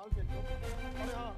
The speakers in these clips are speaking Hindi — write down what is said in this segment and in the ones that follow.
막을겠죠? 빨리 가.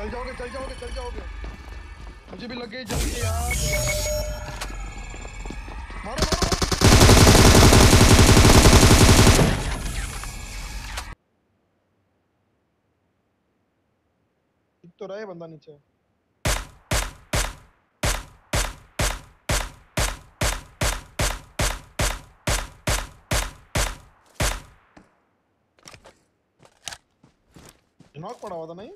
चल जाओगे चल जाओगे चल जाओगे। मुझे भी लग गई जल्दी यार। मारो मारो तो रहे बंदा नीचे। नॉक पड़ा हुआ था नहीं?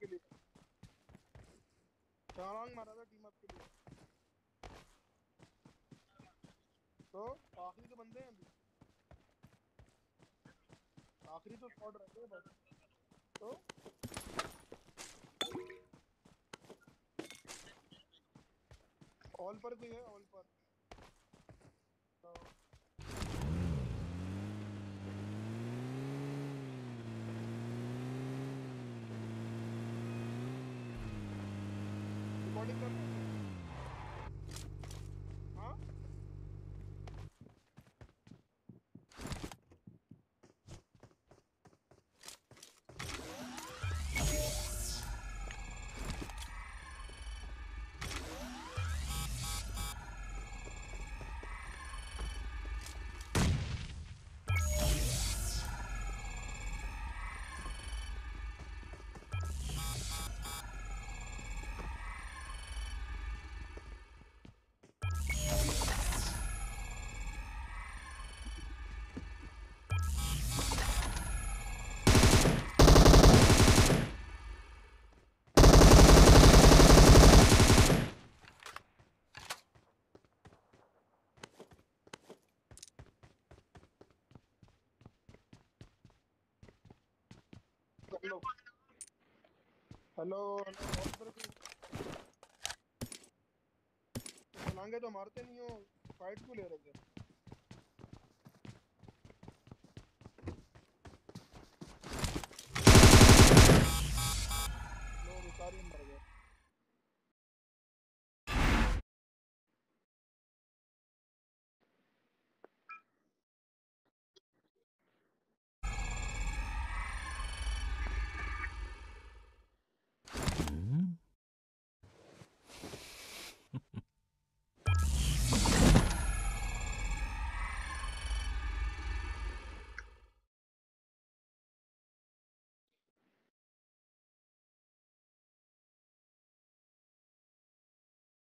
को लिए। मारा था टीम अप के लिए। तो आखिरी तो बंदे हैं अभी। आखिरी तो स्पॉट बस। तो? ऑल पर भी है? ऑल पर। हेलो। हेलो हेलो तो मारते नहीं हो फाइट क्यों ले रहे थे?